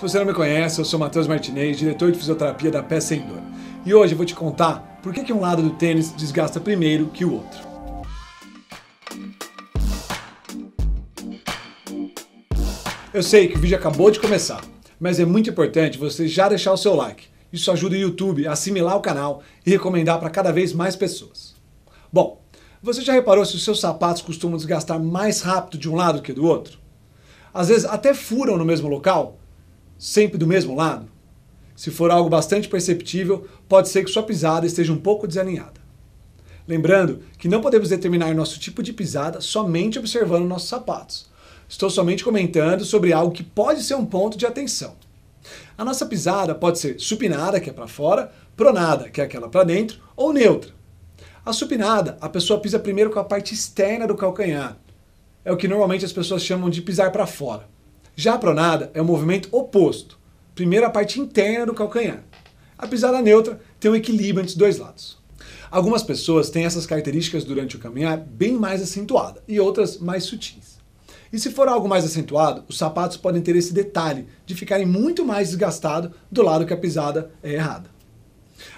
Se você não me conhece, eu sou Matheus Martinez, diretor de fisioterapia da Pé Sem Dor. E hoje eu vou te contar por que, que um lado do tênis desgasta primeiro que o outro. Eu sei que o vídeo acabou de começar, mas é muito importante você já deixar o seu like. Isso ajuda o YouTube a assimilar o canal e recomendar para cada vez mais pessoas. Bom, você já reparou se os seus sapatos costumam desgastar mais rápido de um lado que do outro? Às vezes até furam no mesmo local, sempre do mesmo lado? Se for algo bastante perceptível, pode ser que sua pisada esteja um pouco desalinhada. Lembrando que não podemos determinar nosso tipo de pisada somente observando nossos sapatos. Estou somente comentando sobre algo que pode ser um ponto de atenção. A nossa pisada pode ser supinada, que é para fora, pronada, que é aquela para dentro, ou neutra. A supinada, a pessoa pisa primeiro com a parte externa do calcanhar. É o que normalmente as pessoas chamam de pisar para fora. Já a pronada é o um movimento oposto. Primeiro a parte interna do calcanhar. A pisada neutra tem um equilíbrio entre os dois lados. Algumas pessoas têm essas características durante o caminhar bem mais acentuada e outras mais sutis. E se for algo mais acentuado, os sapatos podem ter esse detalhe de ficarem muito mais desgastados do lado que a pisada é errada.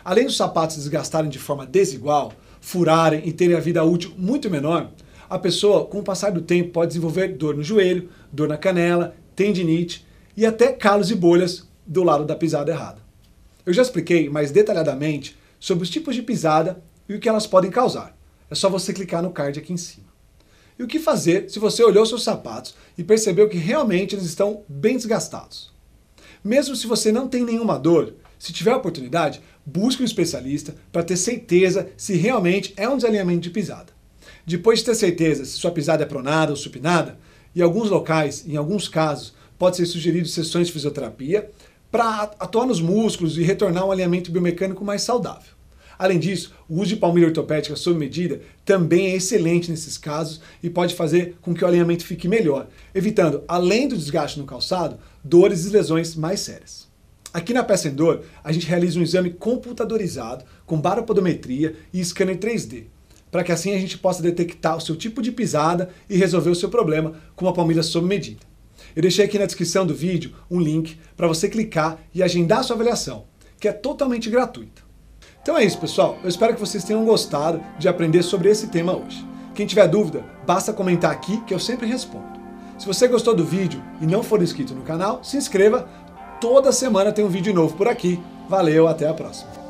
Além dos sapatos desgastarem de forma desigual, furarem e terem a vida útil muito menor, a pessoa, com o passar do tempo, pode desenvolver dor no joelho, dor na canela, tendinite e até calos e bolhas do lado da pisada errada. Eu já expliquei mais detalhadamente sobre os tipos de pisada e o que elas podem causar. É só você clicar no card aqui em cima. E o que fazer se você olhou seus sapatos e percebeu que realmente eles estão bem desgastados? Mesmo se você não tem nenhuma dor, se tiver oportunidade, busque um especialista para ter certeza se realmente é um desalinhamento de pisada. Depois de ter certeza se sua pisada é pronada ou supinada, em alguns locais, em alguns casos, pode ser sugerido sessões de fisioterapia para atuar nos músculos e retornar um alinhamento biomecânico mais saudável. Além disso, o uso de palmilha ortopédica sob medida também é excelente nesses casos e pode fazer com que o alinhamento fique melhor, evitando, além do desgaste no calçado, dores e lesões mais sérias. Aqui na Peça em Dor, a gente realiza um exame computadorizado com baropodometria e scanner 3D, para que assim a gente possa detectar o seu tipo de pisada e resolver o seu problema com uma palmilha sob medida. Eu deixei aqui na descrição do vídeo um link para você clicar e agendar a sua avaliação, que é totalmente gratuita. Então é isso, pessoal. Eu espero que vocês tenham gostado de aprender sobre esse tema hoje. Quem tiver dúvida, basta comentar aqui que eu sempre respondo. Se você gostou do vídeo e não for inscrito no canal, se inscreva. Toda semana tem um vídeo novo por aqui. Valeu, até a próxima.